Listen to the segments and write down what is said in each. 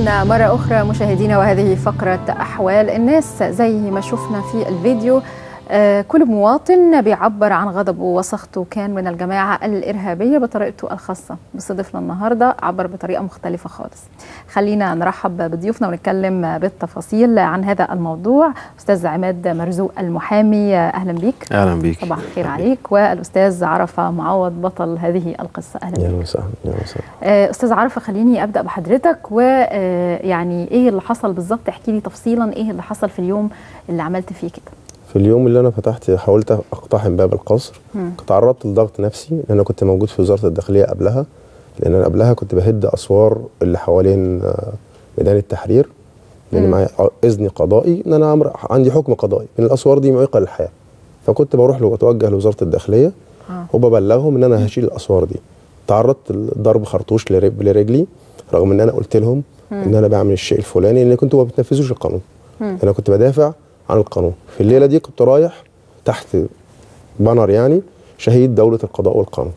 عدنا مرة أخرى مشاهدينا وهذه فقرة أحوال الناس زي ما شفنا في الفيديو. كل مواطن بيعبر عن غضبه وسخطه كان من الجماعة الإرهابية بطريقته الخاصة. بس ضيفنا النهاردة عبر بطريقة مختلفة خالص. خلينا نرحب بضيوفنا ونتكلم بالتفاصيل عن هذا الموضوع. أستاذ عماد مرزوق المحامي أهلا بيك. أهلا بيك. صباح الخير عليك. والأستاذ عرفة معوض بطل هذه القصة. أهلا بيك. وسهلا وسهلا. آه، أستاذ عرفة خليني أبدأ بحضرتك. ويعني إيه اللي حصل بالظبط؟ احكي لي تفصيلا إيه اللي حصل في اليوم اللي عملت فيه كده. في اليوم اللي أنا فتحت حاولت أقتحم باب القصر. تعرضت لضغط نفسي لأن أنا كنت موجود في وزارة الداخلية قبلها لأن أنا قبلها كنت بهد أسوار اللي حوالين آه، ميدان التحرير. لأن مم. معايا إذن قضائي إن أنا أمر- عندي حكم قضائي. إن الأسوار دي معيقه للحياة. فكنت بروح له اتوجه لوزارة الداخلية آه. وببلغهم إن أنا هشيل الأسوار دي. تعرضت لضرب خرطوش لرج- لرجلي رغم إن أنا قلت لهم إن أنا بعمل الشيء الفلاني لأن كنتوا ما بتنفذوش القانون. أنا كنت بدافع عن القانون في الليلة دي كنت رايح تحت بانر يعني شهيد دولة القضاء والقانون.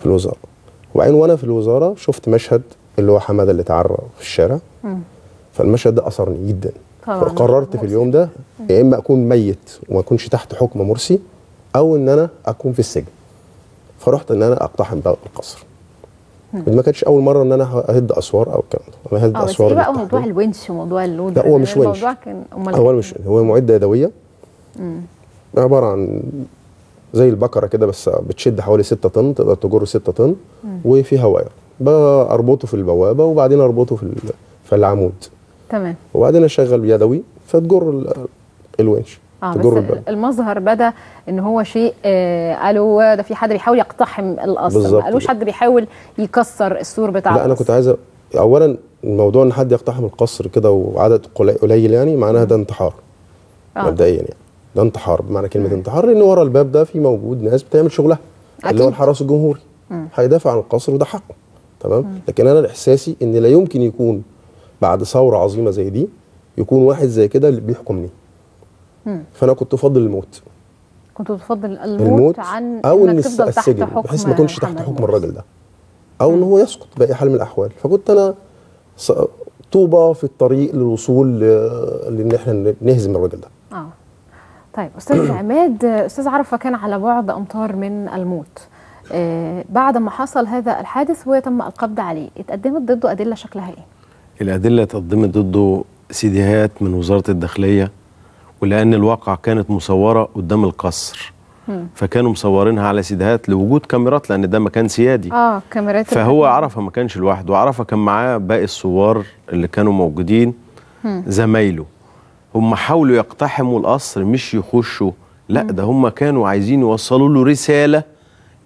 في الوزارة وبعدين وأنا في الوزارة شفت مشهد اللي هو حمادة اللي اتعرى في الشارع. فالمشهد ده أثرني جدا. فقررت في اليوم ده يا إما أكون ميت وما أكونش تحت حكم مرسي أو إن أنا أكون في السجن فرحت إن أنا أقتحم باب القصر ما كانتش أول مرة إن أنا أهد أسوار أو الكلام ده. أنا هد بس أسوار إيه بقى. موضوع الونش وموضوع اللود لا، هو مش ونش. الموضوع كان أمال هو كان مش هو معده يدوية. عبارة عن زي البكرة كده بس بتشد حوالي 6 طن تقدر تجر 6 طن وفيها wire بربطه في البوابة وبعدين أربطه في في العمود. تمام. وبعدين أشغل بيدوي فتجر ال- الونش. آه بس الباب المظهر بدا إن هو شيء آه قالوا ده في حد بيحاول يقتحم القصر ما قالوش. حد بيحاول يكسر السور بتاع لا أنا. كنت عايز اولا الموضوع إن حد يقتحم القصر كده وعدد قلي- قليل يعني معناها ده انتحار آه. مبدئيا يعني ده انتحار بمعنى كلمة انتحار لأن ورا الباب ده في موجود ناس بتعمل شغلها اللي أكيد. هو الحرس الجمهوري هيدافع عن القصر وده حقه تمام لكن أنا إحساسي إن لا يمكن يكون بعد ثورة عظيمة زي دي يكون واحد زي كده اللي بيحكمني. فانا كنت افضل الموت. كنت تفضل الموت, الموت عن أو إنك إن تفضل تحت السجن حكم بحيث ما اكونش تحت حكم. الراجل ده. أو إن هو يسقط بأي حال من الأحوال. فكنت أنا طوبه في الطريق للوصول لإن إحنا نهزم الراجل ده. آه. طيب أستاذ عماد أستاذ عرفة كان على بعد امتار من الموت. آه بعد ما حصل هذا الحادث وتم القبض عليه اتقدمت ضده أدلة شكلها إيه؟ الأدلة اتقدمت ضده سيديهات من وزارة الداخلية ولأن الواقعة كانت مصورة قدام القصر. فكانوا مصورينها على سيديهات لوجود كاميرات لأن ده مكان سيادي. آه كاميرات فهو. عرفة ما كانش لوحده. عرفة كان معاه باقي الثوار اللي كانوا موجودين زمايله. هم حاولوا يقتحموا القصر مش يخشوا. لا ده هم كانوا عايزين يوصلوا له رسالة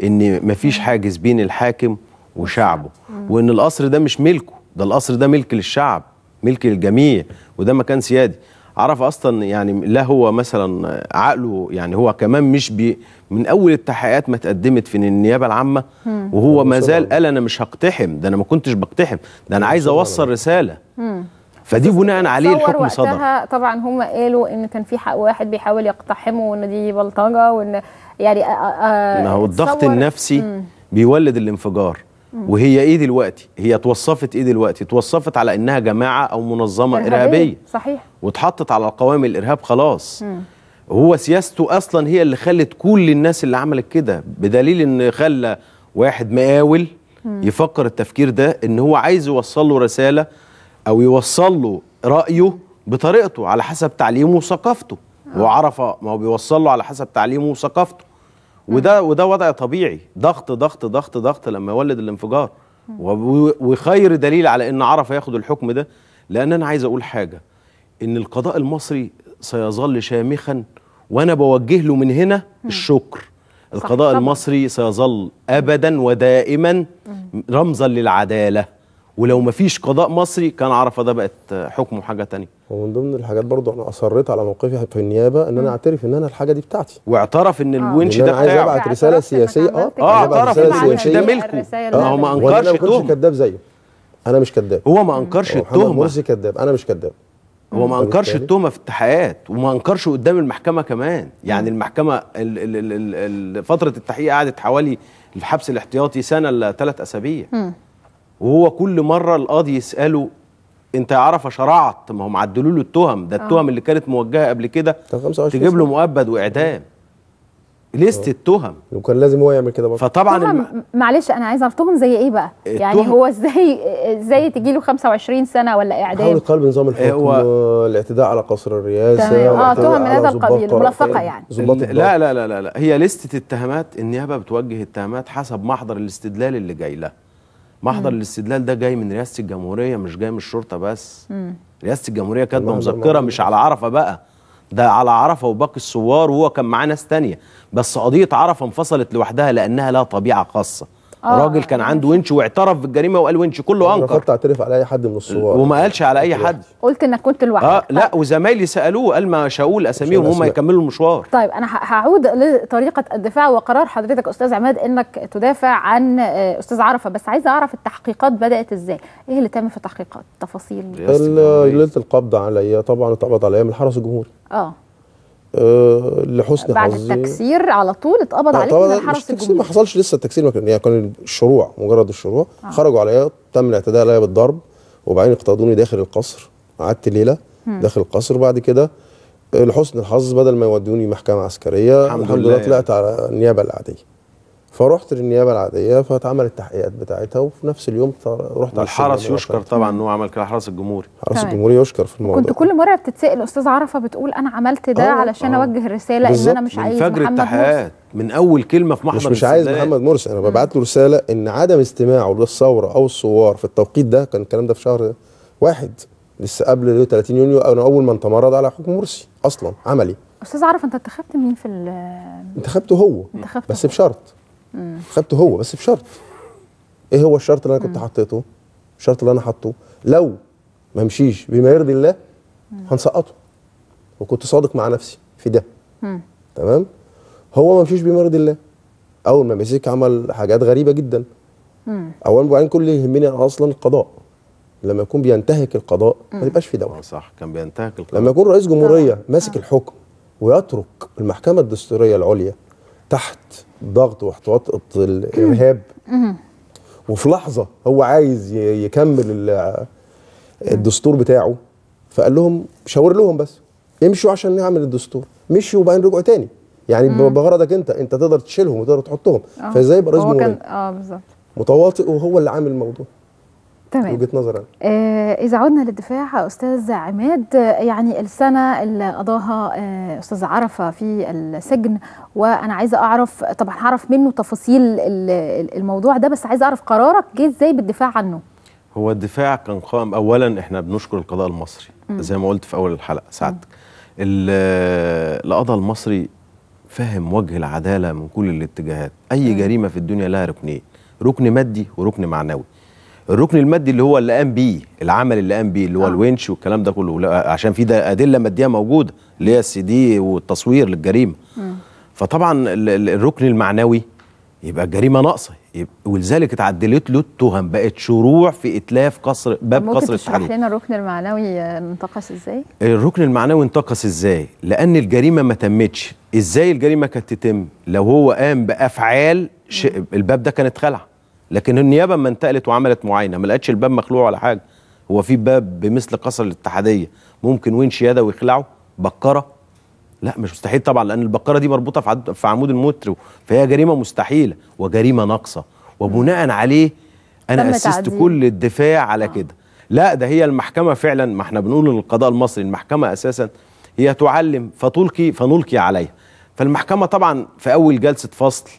إن مفيش حاجز بين الحاكم وشعبه. وإن القصر ده مش ملكه. ده القصر ده ملك للشعب ملك للجميع وده مكان سيادي. عرف أصلا يعني لا هو مثلا عقله يعني هو كمان مش بي من أول التحقيقات ما اتقدمت في النيابة العامة وهو ما زال قال أنا مش هقتحم ده أنا ما كنتش بقتحم ده أنا عايز أوصل رسالة. فدي بناء عليه الحكم صدر. وقتها طبعا هم قالوا إن كان في حق واحد بيحاول يقتحمه وإن دي بلطجة وإن يعني آه آه ما هو الضغط النفسي بيولد الانفجار. وهي إيه دلوقتي؟ هي اتوصفت إيه دلوقتي؟ اتوصفت على إنها جماعة أو منظمة إرهابية صحيح. واتحطت على قوائم الإرهاب خلاص. وهو سياسته أصلا هي اللي خلت كل الناس اللي عملت كده بدليل إن خلى واحد مقاول يفكر التفكير ده إن هو عايز يوصل له رسالة أو يوصل له رأيه بطريقته على حسب تعليمه وثقافته. وعرف ما هو بيوصل له على حسب تعليمه وثقافته. وده وده وضع طبيعي. ضغط ضغط ضغط ضغط لما يولد الانفجار. وخير دليل على إن عرف ياخد الحكم ده لأن أنا عايز أقول حاجة. إن القضاء المصري سيظل شامخا وأنا بوجه له من هنا الشكر. القضاء. المصري سيظل ابدا ودائما رمزا للعدالة. ولو ما فيش قضاء مصري كان عرفة ده بقت حكمه حاجة تانية. ومن ضمن الحاجات برضو أنا أصريت على موقفي في النيابة إن أنا أعترف إن أنا الحاجة دي بتاعتي. واعترف إن الونش لأن ده عايز بتاعه. اعترفت إنك سياسية. عملت آه، كده. آه، اعترف إن الونش ده ملكه. آه، ما وأنا ما كنتش التهمة. كذاب زيه. أنا مش كذاب هو ما أنكرش محمد التهمه مرسي كذاب أنا مش كذاب هو ما أنكرش التهمه في التحقيقات وما أنكرش قدام المحكمة كمان. يعني المحكمة ال ال ال ال ال فترة التحقيق قعدت حوالي الحبس الاحتياطي سنة الا ثلاث أسابيع. وهو كل مرة القاضي يسأله أنت يا عرفه شرعت ما هم عدلوا له التهم. ده التهم اللي كانت موجهة قبل كده كان 25 تجيب له. مؤبد وإعدام. ليست التهم. وكان لازم هو يعمل كده برضه. فطبعا الم... معلش أنا عايزه أعرف تهم زي إيه بقى؟ يعني هو إزاي إزاي تجي له 25 سنة ولا حاول اعدام قلب نظام الحكم هو- الاعتداء على قصر الرئاسه تمام. آه، والاعتداء تهم من هذا القبيل، ملفقة يعني. لا لا لا لا لا. هي لستة اتهامات النيابة بتوجه اتهامات حسب محضر الاستدلال اللي جاي لها. محضر الاستدلال ده جاي من رئاسة الجمهورية مش جاي من الشرطة بس. رئاسة الجمهورية كاتبة المحضر مذكرة موجود. مش على عرفة بقى ده على عرفة وباقي الثوار وهو كان معاه ناس تانية. بس قضية عرفة انفصلت لوحدها لأنها لها طبيعة خاصة. آه، راجل كان عنده ونش واعترف بالجريمة وقال ونش كله أنا رفضت اعترف على أي حد من الثوار وما قالش على أي حد. قلت إنك كنت لوحدك. آه لا وزمايلي سألوه قال ما شاؤول أساميهم مش هم. يكملوا المشوار. طيب أنا هعود لطريقة الدفاع وقرار حضرتك أستاذ عماد إنك تدافع عن آه، أستاذ عرفة بس عايزه أعرف التحقيقات بدأت إزاي. إيه اللي تم في التحقيقات تفاصيل. ليلة القبض عليا طبعا اتقبض عليا من الحرس الجمهوري. آه. أه لحسن بعد حظي التكسير على طول اتقبض عليك من الحرس التكسير ما الجمهوري حصلش لسه التكسير ما كان يعني كان الشروع مجرد الشروع. آه. خرجوا عليا تم الاعتداء عليا بالضرب وبعدين اقتادوني داخل القصر. قعدت ليلة داخل القصر. وبعد كده آه، لحسن الحظ بدل ما يودوني محكمة عسكرية الحمد الحمد, لله لله يعني. طلعت على النيابة العادية. فرحت للنيابة العادية فاتعمل التحقيقات بتاعتها وفي نفس اليوم رحت على والحرس السجن يشكر طبعا إن هو عمل كده الحرس الجمهوري حرس تمام. الجمهوريه يشكر في الموضوع كنت كل مرة بتتسأل أستاذ عرفة بتقول أنا عملت ده آه، علشان آه. أوجه الرسالة إن بالظبط. أنا مش من عايز فجر محمد مرسي التحقيقات من أول كلمة في محضر مش مش عايز. محمد مرسي أنا ببعت له رسالة إن عدم استماعه للثورة أو الثوار في التوقيت ده كان الكلام ده في شهر واحد لسه قبل 30 يونيو أنا أول من تمرد على حكم مرسي أصلا عملي أستاذ عرفة أنت انتخبت مين في ال- انتخبته هو انتخبته بس هو. بشرط انتخبته هو بس بشرط. إيه هو الشرط اللي أنا كنت حطيته؟ الشرط اللي أنا حاطه لو ما مشيش بما يرضي الله هنسقطه. وكنت صادق مع نفسي في ده. مم. تمام؟ هو ما مشيش بما يرضي الله. أول ما مسك عمل حاجات غريبة جدا. مم. اولا وبعدين كل اللي يهمني أصلا القضاء. لما يكون بينتهك القضاء ما تبقاش في دوله آه صح كان بينتهك القانون لما يكون رئيس جمهورية ماسك الحكم ويترك المحكمة الدستورية العليا تحت ضغط واحتواء الارهاب. وفي لحظة هو عايز يكمل ال- الدستور بتاعه فقال لهم شاور لهم بس امشوا عشان نعمل الدستور. مشوا وبعدين رجعوا تاني. يعني ب- بغرضك انت انت تقدر تشيلهم وتقدر تحطهم. آه. فازاي يبقى رئيس هو كان آه بالظبط. متواطئ وهو اللي عامل الموضوع. تمام. وجهة نظر أنا آه، إذا عدنا للدفاع أستاذ عماد يعني السنة اللي قضاها آه، أستاذ عرفة في السجن وأنا عايزة أعرف طبعا هعرف منه تفاصيل ال- الموضوع ده بس عايزة أعرف قرارك جه إزاي بالدفاع عنه؟ هو الدفاع كان قائم اولا إحنا بنشكر القضاء المصري زي ما قلت في أول الحلقة سعادتك ال- القضاء المصري فهم وجه العدالة من كل الاتجاهات. أي جريمة في الدنيا لها ركنين ركن مادي وركن معنوي. الركن المادي اللي هو اللي قام بيه العمل اللي قام بيه اللي هو آه. الونش والكلام ده كله. عشان في ده أدلة مادية موجودة اللي هي السي دي والتصوير للجريمة. فطبعا ال- ال- الركن المعنوي يبقى الجريمة ناقصة. ولذلك اتعدلت له التهم. بقت شروع في إتلاف قصر باب ممكن قصر تشرح التحرير لنا الركن المعنوي انتقص إزاي؟ الركن المعنوي انتقص إزاي؟ لأن الجريمة ما تمتش. إزاي الجريمة كانت تتم؟ لو هو قام بأفعال ش... الباب ده كان اتخلع لكن النيابة ما انتقلت وعملت معاينة ما لقتش الباب مخلوع ولا حاجة. هو في باب بمثل قصر الاتحادية ممكن وينش يده ويخلعه؟ بكرة؟ لا مش مستحيل طبعا لأن البقره دي مربوطة في عد... في عمود المتر فهي جريمة مستحيلة وجريمة ناقصة. وبناء عليه أنا أسست. كل الدفاع على كده. لا ده هي المحكمة فعلا ما إحنا بنقول للقضاء المصري المحكمة أساسا هي تعلم فتلقي فنلقي عليها. فالمحكمة طبعا في أول جلسة فصل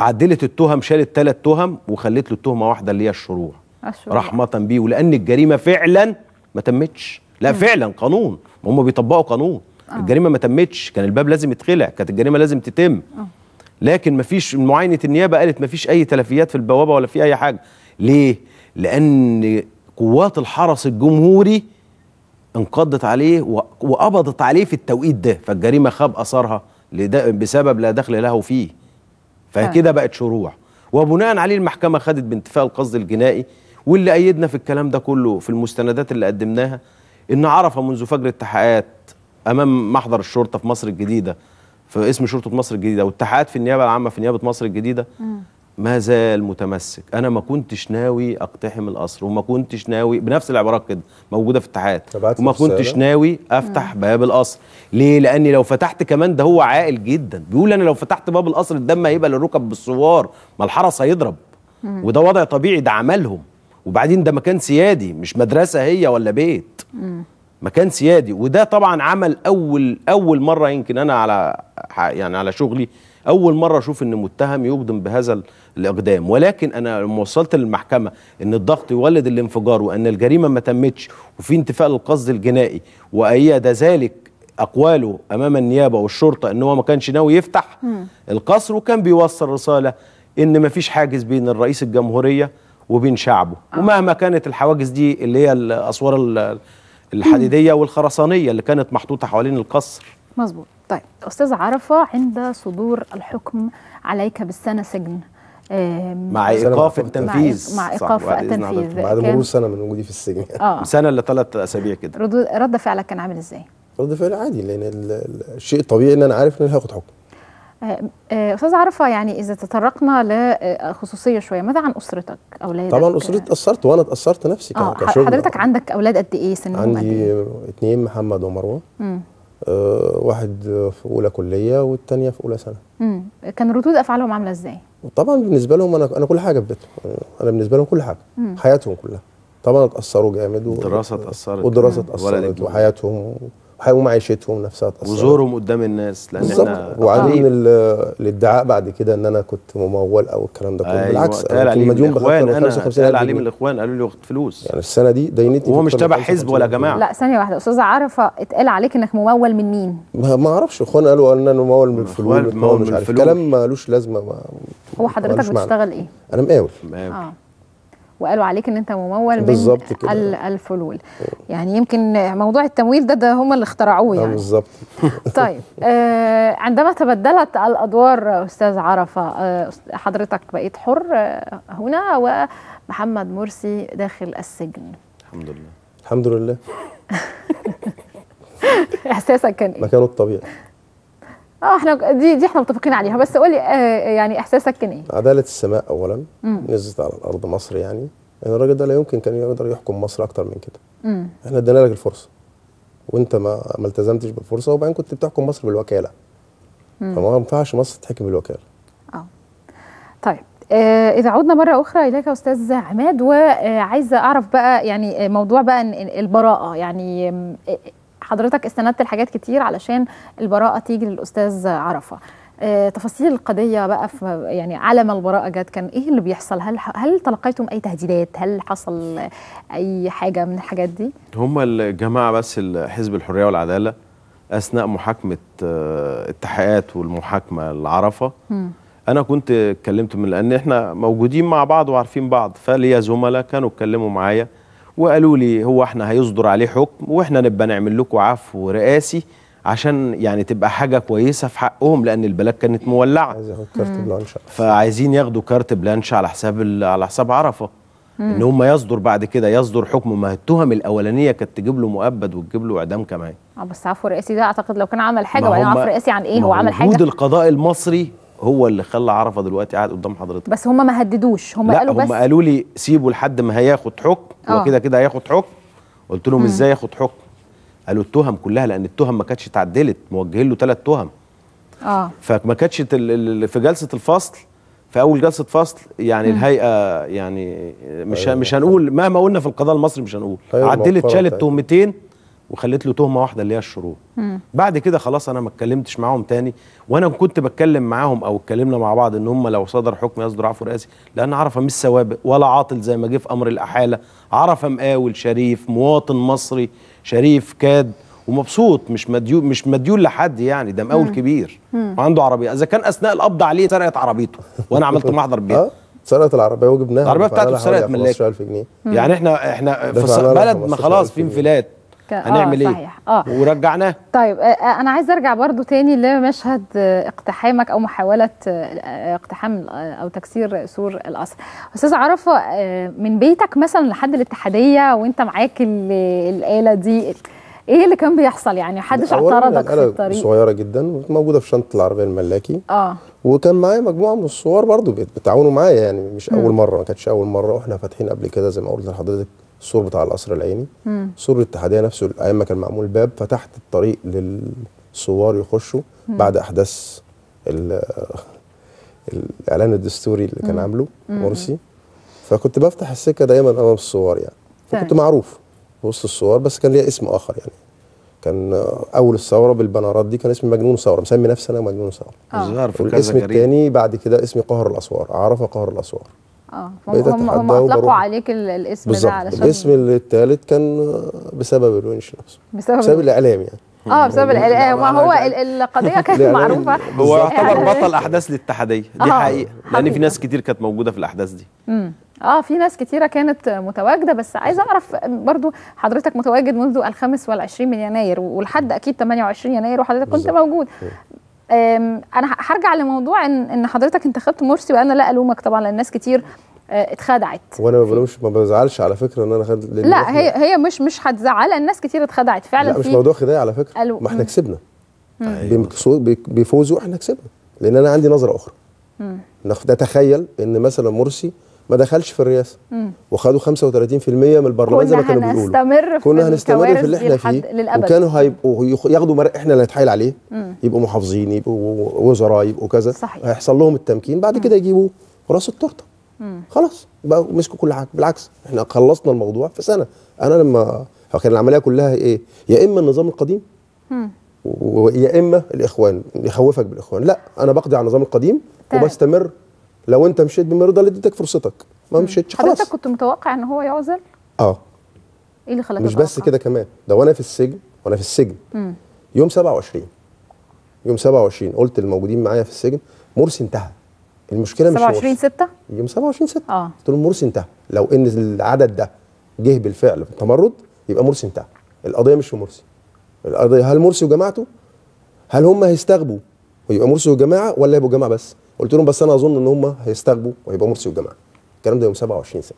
عدلت التهم شالت ثلاث تهم وخلت له التهمة واحدة اللي هي الشروع. الشروع. رحمة بيه. ولأن الجريمة فعلا ما تمتش. لا فعلا قانون. هم بيطبقوا قانون. الجريمة ما تمتش. كان الباب لازم يتخلع. كانت الجريمة لازم تتم. لكن ما فيش معاينة النيابة قالت ما فيش أي تلفيات في البوابة ولا في أي حاجة. ليه؟ لأن قوات الحرس الجمهوري انقضت عليه وقبضت عليه في التوقيت ده. فالجريمة خاب اثرها لده- بسبب لا دخل له فيه. فكده بقت شروع. وبناء عليه المحكمة خدت بانتفاء القصد الجنائي واللي أيدنا في الكلام ده كله في المستندات اللي قدمناها إن عرفه منذ فجر التحقيقات أمام محضر الشرطة في مصر الجديدة في اسم شرطة مصر الجديدة والتحقيقات في النيابة العامة في نيابة مصر الجديدة. ما زال متمسك. أنا ما كنتش ناوي أقتحم القصر وما كنتش ناوي بنفس العبارات كده موجودة في له وما كنتش. ناوي أفتح باب القصر. ليه؟ لأني لو فتحت كمان ده هو عاقل جدا. بيقول أنا لو فتحت باب القصر الدم هيبقى للركب بالثوار ما الحرس هيضرب. وده وضع طبيعي ده عملهم. وبعدين ده مكان سيادي مش مدرسة هي ولا بيت. مكان سيادي. وده طبعا عمل أول أول مرة يمكن أنا على ح- يعني على شغلي أول مرة أشوف إن متهم يقدم بهذا ال- الاقدام ولكن أنا لما وصلت للمحكمة إن الضغط يولد الانفجار وأن الجريمة ما تمتش وفي انتفاء للقصد الجنائي وايد ذلك أقواله أمام النيابة والشرطة إن هو ما كانش ناوي يفتح القصر وكان بيوصل رسالة إن ما فيش حاجز بين الرئيس الجمهورية وبين شعبه. ومهما كانت الحواجز دي اللي هي الأسوار ال- الحديدية والخرسانية اللي كانت محطوطة حوالين القصر. مظبوط. طيب أستاذ عرفة عند صدور الحكم عليك بالسنة سجن مع إيقاف التنفيذ. مع إيقاف التنفيذ. حضرتك. بعد مرور سنه من وجودي في السجن. آه. سنة لثلاث أسابيع كده. رد فعلك كان عامل إزاي؟ رد فعل عادي لأن ال- ال- الشيء الطبيعي إن أنا عارف إن أنا هاخد حكم. آه، آه، أستاذ عرفة يعني إذا تطرقنا لخصوصيه شوية ماذا عن أسرتك أولادك؟ طبعا أسرتي اتاثرت وأنا اتاثرت نفسي ك- كشغل. حضرتك عندك أولاد قد إيه سنهم؟ عندي اتنين محمد ومروة. آه واحد في أولى كلية والتانية في أولى سنة مم. كان ردود أفعالهم عاملة إزاي؟ وطبعا بالنسبة لهم أنا أنا كل حاجة في بيتهم أنا بالنسبة لهم كل حاجة حياتهم كلها طبعا اتأثروا جامد. والدراسة مم. ولد اتاثرت. وحياتهم وحي- ومعيشتهم نفسها اتاثرت وزورهم قدام الناس لأن إحنا ال- الادعاء بعد كده إن أنا كنت ممول أو الكلام ده كله أيوة، بالعكس كنت عليه من مديون الإخوان أنا 55 اتقال ألف عليه من. الإخوان قالوا لي واخد فلوس يعني السنة دي دينتي وهو مش تبع حزب 55 ولا. جماعة. لا ثانية واحدة أستاذ عرفة اتقال عليك إنك ممول من مين؟ ما ما أعرفش اخوان قالوا إن أنا ممول من إخوان ممول من الفلول. كلام مالوش لازمة ما هو حضرتك. بتشتغل إيه؟ أنا مقاول ما- آه وقالوا عليك إن أنت ممول من بالظبط كده. ال- الفلول. يعني يمكن موضوع التمويل ده ده هم اللي اخترعوه آه، يعني. بالظبط. طيب آه عندما تبدلت الأدوار أستاذ عرفة آه حضرتك بقيت حر آه هنا ومحمد مرسي داخل السجن. الحمد لله. الحمد لله. إحساسك كان إيه؟ مكانه الطبيعي. آه إحنا دي دي إحنا متفقين عليها. بس قولي آه يعني إحساسك كان إيه؟ عدالة السماء اولا مم. نزلت على الأرض مصر يعني. يعني الراجل ده لا يمكن كان يقدر يحكم مصر أكتر من كده. مم. إحنا ادينا لك الفرصة وأنت ما ما التزمتش بالفرصة وبعدين كنت بتحكم مصر بالوكالة. فما ينفعش مصر تتحكم بالوكالة. آه. طيب آه إذا عدنا مرة أخرى إليك يا أستاذ عماد وعايزة أعرف بقى يعني موضوع بقى البراءة يعني آه، حضرتك استندت لحاجات كتير علشان البراءة تيجي للأستاذ عرفة آه، تفاصيل القضية بقى في يعني على ما البراءة جت كان إيه اللي بيحصل؟ هل هل تلقيتم أي تهديدات؟ هل حصل أي حاجة من الحاجات دي؟ هم الجماعة بس حزب الحرية والعدالة أثناء محاكمة آه، التحقيقات والمحاكمة لعرفة أنا كنت اتكلمت من لأن إحنا موجودين مع بعض وعارفين بعض فليا زملاء كانوا اتكلموا معايا وقالوا لي هو إحنا هيصدر عليه حكم وإحنا نبقى نعمل لكم عفو رئاسي عشان يعني تبقى حاجة كويسة في حقهم لأن البلد كانت مولعة. عايز ياخد carte blanche فعايزين ياخدوا carte blanche على حساب ال- على حساب عرفة. إن هم يصدر بعد كده يصدر حكم. ما التهم الأولانية كانت تجيب له مؤبد وتجيب له إعدام كمان. آه بس عفو رئاسي ده أعتقد لو كان عمل حاجة ما وبعدين عفو رئاسي عن إيه؟ ما هو عمل وجود حاجة القضاء المصري هو اللي خلى عرفة دلوقتي قاعد قدام حضرتك. بس هم ما هددوش. هم لا قالوا بس هم قالوا لي سيبوا لحد ما هياخد حكم. آه. هو كده كده هياخد حكم. قلت لهم إزاي ياخد حكم؟ قالوا التهم كلها لأن التهم ما كانتش اتعدلت. موجهين له ثلاث تهم. آه. فما كانتش ال- ال- في جلسة الفصل في أول جلسة فصل يعني الهيئة يعني مش أيوة. مش هنقول مهما قلنا في القضاء المصري مش هنقول. أيوة، عدلت شالت بتاعتها. تهمتين. وخلت له تهمة واحدة اللي هي الشروط بعد كده خلاص أنا ما اتكلمتش معاهم تاني وأنا كنت بتكلم معاهم أو اتكلمنا مع بعض إن هم لو صدر حكم يصدر عفو رئاسي لأن عرفة مش سوابق ولا عاطل زي ما جه في أمر الأحالة. عرفة مقاول شريف مواطن مصري شريف كاد ومبسوط مش مديون مش مديون لحد يعني ده مقاول كبير. وعنده عربية. إذا كان أثناء القبض عليه سرقت عربيته وأنا عملت محضر بيه آه سرقت العربية وجبناها. العربية دفعنا بتاعته سرقت ملاك. 15000 جنيه. يعني إحنا إحنا في بلد ما 15,000 خلاص في. انفلات. ك- آه، هنعمل إيه؟ صحيح. آه. ورجعناه طيب آه، آه، أنا عايز أرجع برضو تاني لمشهد آه، اقتحامك أو محاولة آه، اقتحام أو تكسير سور القصر. أستاذ عرفة من بيتك مثلا لحد الاتحادية وأنت معاك ال- الآلة دي إيه اللي كان بيحصل؟ يعني محدش اعترضك في الطريق. صغيرة جدا موجودة في شنطة العربية الملاكي. آه. وكان معايا مجموعة من الصور برضو بيت- بيتعاونوا معايا يعني مش أول مرة ما كانتش أول مرة. وإحنا فاتحين قبل كده زي ما قلت لحضرتك السور بتاع القصر العيني. سور الاتحادية نفسه أيام ما كان معمول باب فتحت الطريق للثوار يخشوا بعد أحداث ال- الإعلان الدستوري اللي كان عامله مرسي فكنت بفتح السكة دايما أمام الثوار يعني. فكنت. معروف وسط الثوار بس كان ليا اسم آخر يعني. كان أول الثورة بالبنرات دي كان اسمي مجنون ثورة مسمي نفسي أنا مجنون ثورة. آه. جريدة الثاني بعد كده اسمي قهر الأسوار عرفه قهر الأسوار. آه. هم هم, أطلقوا. عليك ال- الاسم ده علشان الاسم الثالث كان بسبب الونش نفسه. بسبب بسبب الإعلام يعني. آه بسبب الإعلام. ما هو ال- القضية كانت معروفة. هو يعني- يعتبر بطل أحداث الاتحاديه دي آه، حقيقة. لأن. في ناس كتير كانت موجودة في الأحداث دي. آه في ناس كتيرة كانت متواجدة. بس عايزه أعرف برضو حضرتك متواجد منذ الخامس والعشرين من يناير ولحد أكيد 28 يناير وحضرتك كنت. موجود. أنا هرجع لموضوع ان إن حضرتك انتخبت مرسي وأنا لا ألومك طبعا لأن ناس كتير اتخدعت. وأنا ما بلومش ما بزعلش على فكرة إن أنا خد لا هي هي مش مش هتزعل لأن ناس كتير اتخدعت. فعلا لا مش في موضوع خداع على فكرة. قالوا- ما إحنا مم. كسبنا. أيوة. بيفوزوا إحنا كسبنا. لأن أنا عندي نظرة أخرى. نخ- نتخيل إن مثلا مرسي ما دخلش في الرئاسة وخدوا 35% من البرلمان زي ما كانوا كنا بيقولوا. هنستمر في كنا هنستمر في اللي إحنا لحد- فيه. للأبد. وكانوا هيبقوا ياخدوا مر... إحنا اللي هنتحايل عليه. يبقوا محافظين يبقوا وزراء يبقوا كذا. صحيح. هيحصل لهم التمكين. بعد كده يجيبوا راس التورتة. خلاص بقى مسكوا كل حاجة. بالعكس إحنا خلصنا الموضوع في سنة. أنا لما كان العملية كلها إيه؟ يا إما النظام القديم ويا إما الإخوان يخوفك بالإخوان. لا أنا بقضي على النظام القديم تمام. وبستمر. لو أنت مشيت بمرضى اللي اديتك فرصتك ما مشيتش خلاص. حضرتك كنت متوقع إن هو يعزل آه. إيه اللي خلاك مش بس؟ كده كمان. ده وأنا في السجن وأنا في السجن. يوم 27 يوم 27 قلت للموجودين معايا في السجن مرسي انتهى. المشكلة مش 27 مرسي 6 يوم 27 6 آه. قلت لهم مرسي انتهى. لو إن العدد ده جه بالفعل في التمرد يبقى مرسي انتهى. القضية مش في مرسي. القضية هل مرسي وجماعته؟ هل هم هيستغبوا ويبقى مرسي وجماعة ولا يبقوا جماعة بس؟ قلت لهم بس أنا أظن إن هم هيستغبوا ويبقى مرسي وجماعة. الكلام ده يوم 27 6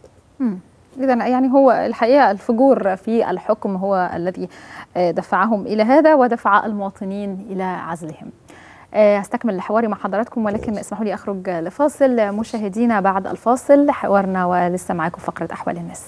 اذا يعني هو الحقيقة الفجور في الحكم هو الذي آه، دفعهم إلى هذا ودفع المواطنين إلى عزلهم. هستكمل حواري مع حضراتكم ولكن اسمحوا لي أخرج لفاصل. مشاهدينا بعد الفاصل حوارنا ولسه معاكم فقرة أحوال الناس.